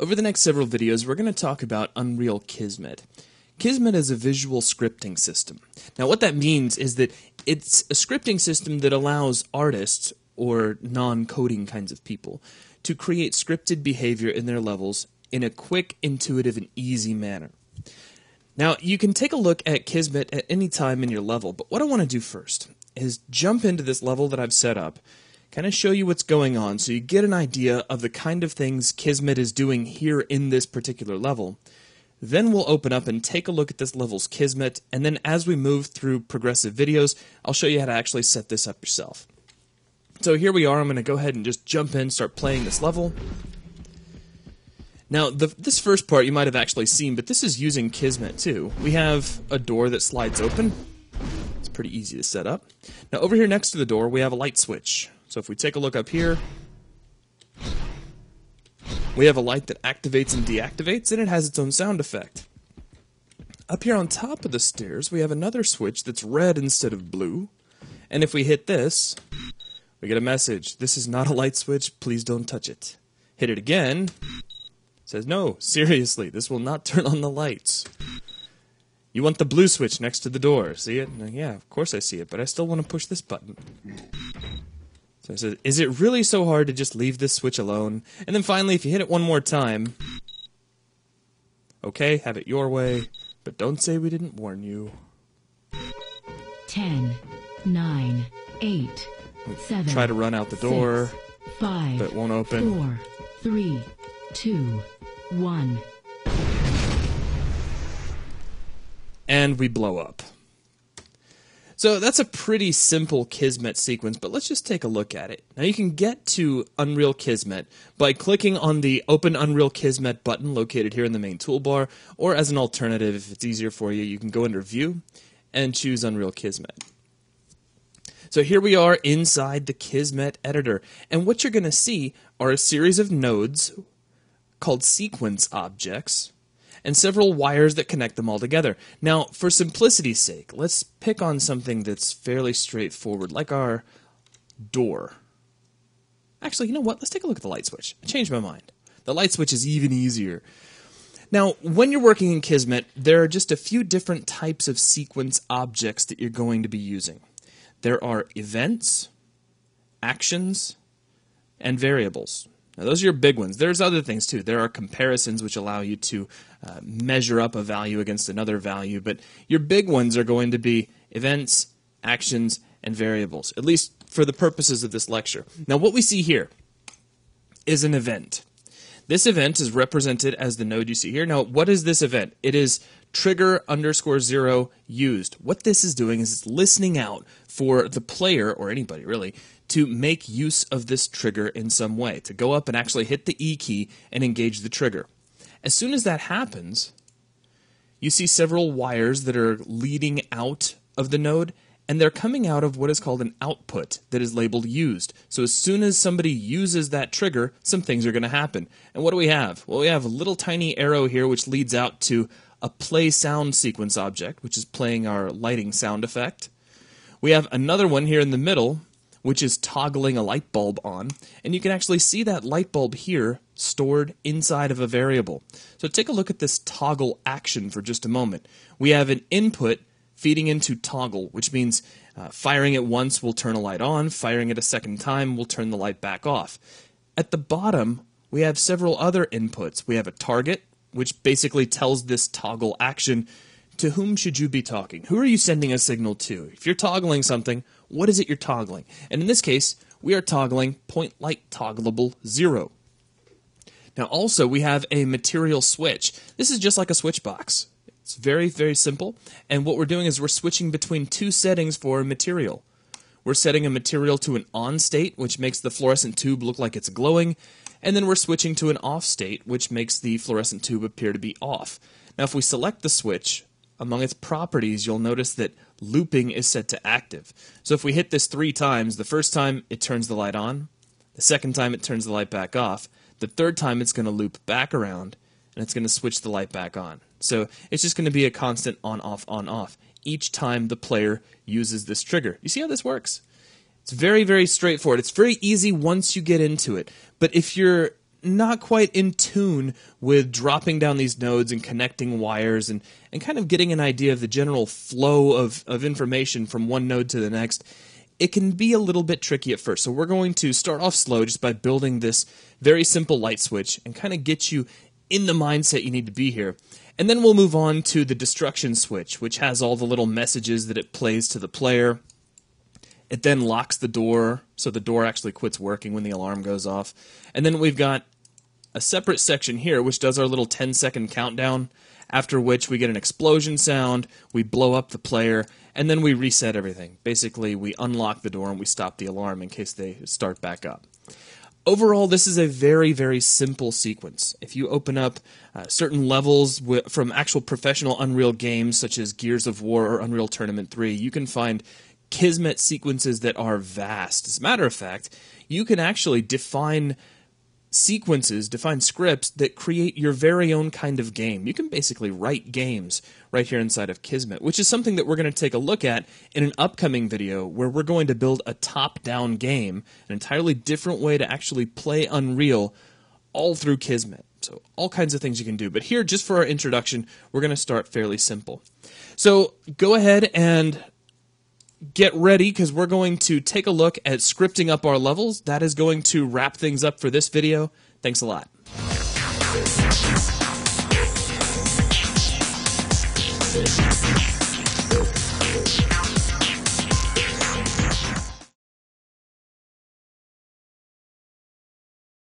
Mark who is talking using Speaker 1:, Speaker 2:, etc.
Speaker 1: Over the next several videos, we're going to talk about Unreal Kismet. Kismet is a visual scripting system. Now, what that means is that it's a scripting system that allows artists or non coding kinds of people to create scripted behavior in their levels in a quick, intuitive, and easy manner. Now, you can take a look at Kismet at any time in your level, but what I want to do first is jump into this level that I've set up kind of show you what's going on so you get an idea of the kind of things Kismet is doing here in this particular level. Then we'll open up and take a look at this level's Kismet, and then as we move through progressive videos, I'll show you how to actually set this up yourself. So here we are, I'm going to go ahead and just jump in, start playing this level. Now, the, this first part you might have actually seen, but this is using Kismet too. We have a door that slides open. It's pretty easy to set up. Now, over here next to the door, we have a light switch. So if we take a look up here, we have a light that activates and deactivates, and it has its own sound effect. Up here on top of the stairs, we have another switch that's red instead of blue. And if we hit this, we get a message. This is not a light switch. Please don't touch it. Hit it again. Says, no, seriously, this will not turn on the lights. You want the blue switch next to the door. See it? Yeah, of course I see it, but I still want to push this button. So it says, is it really so hard to just leave this switch alone? And then finally, if you hit it one more time, okay, have it your way, but don't say we didn't warn you.
Speaker 2: 10, 9, 8, 7.
Speaker 1: Try to run out the door,
Speaker 2: six, 5,
Speaker 1: but it won't open.
Speaker 2: 4, 3, 2, 1.
Speaker 1: And we blow up. So that's a pretty simple Kismet sequence, but let's just take a look at it. Now you can get to Unreal Kismet by clicking on the Open Unreal Kismet button located here in the main toolbar, or as an alternative, if it's easier for you, you can go under View and choose Unreal Kismet. So here we are inside the Kismet editor, and what you're going to see are a series of nodes called sequence objects and several wires that connect them all together. Now, for simplicity's sake, let's pick on something that's fairly straightforward, like our door. Actually, you know what? Let's take a look at the light switch. I changed my mind. The light switch is even easier. Now, when you're working in Kismet, there are just a few different types of sequence objects that you're going to be using. There are events, actions, and variables. Now, those are your big ones. There's other things too. There are comparisons which allow you to uh, measure up a value against another value, but your big ones are going to be events, actions, and variables, at least for the purposes of this lecture. Now, what we see here is an event. This event is represented as the node you see here. Now, what is this event? It is trigger underscore zero used. What this is doing is it's listening out for the player, or anybody really, to make use of this trigger in some way, to go up and actually hit the E key and engage the trigger. As soon as that happens, you see several wires that are leading out of the node, and they're coming out of what is called an output that is labeled used. So as soon as somebody uses that trigger, some things are going to happen. And what do we have? Well, we have a little tiny arrow here which leads out to a play sound sequence object, which is playing our lighting sound effect. We have another one here in the middle which is toggling a light bulb on, and you can actually see that light bulb here stored inside of a variable. So take a look at this toggle action for just a moment. We have an input feeding into toggle, which means uh, firing it once will turn a light on, firing it a second time will turn the light back off. At the bottom, we have several other inputs. We have a target, which basically tells this toggle action to whom should you be talking? Who are you sending a signal to? If you're toggling something, what is it you're toggling? And in this case, we are toggling point light toggleable zero. Now, also, we have a material switch. This is just like a switch box. It's very, very simple. And what we're doing is we're switching between two settings for a material. We're setting a material to an on state, which makes the fluorescent tube look like it's glowing. And then we're switching to an off state, which makes the fluorescent tube appear to be off. Now, if we select the switch, among its properties, you'll notice that looping is set to active. So if we hit this three times, the first time it turns the light on, the second time it turns the light back off, the third time it's going to loop back around and it's going to switch the light back on. So it's just going to be a constant on off on off each time the player uses this trigger. You see how this works? It's very, very straightforward. It's very easy once you get into it. But if you're not quite in tune with dropping down these nodes and connecting wires and, and kind of getting an idea of the general flow of, of information from one node to the next, it can be a little bit tricky at first. So we're going to start off slow just by building this very simple light switch and kind of get you in the mindset you need to be here. And then we'll move on to the destruction switch, which has all the little messages that it plays to the player. It then locks the door, so the door actually quits working when the alarm goes off. And then we've got a separate section here, which does our little 10 second countdown, after which we get an explosion sound, we blow up the player, and then we reset everything. Basically, we unlock the door and we stop the alarm in case they start back up. Overall, this is a very, very simple sequence. If you open up uh, certain levels w- from actual professional Unreal games, such as Gears of War or Unreal Tournament 3, you can find Kismet sequences that are vast. As a matter of fact, you can actually define sequences, define scripts that create your very own kind of game. You can basically write games right here inside of Kismet, which is something that we're going to take a look at in an upcoming video where we're going to build a top down game, an entirely different way to actually play Unreal all through Kismet. So, all kinds of things you can do. But here, just for our introduction, we're going to start fairly simple. So, go ahead and get ready because we're going to take a look at scripting up our levels. That is going to wrap things up for this video. Thanks a lot.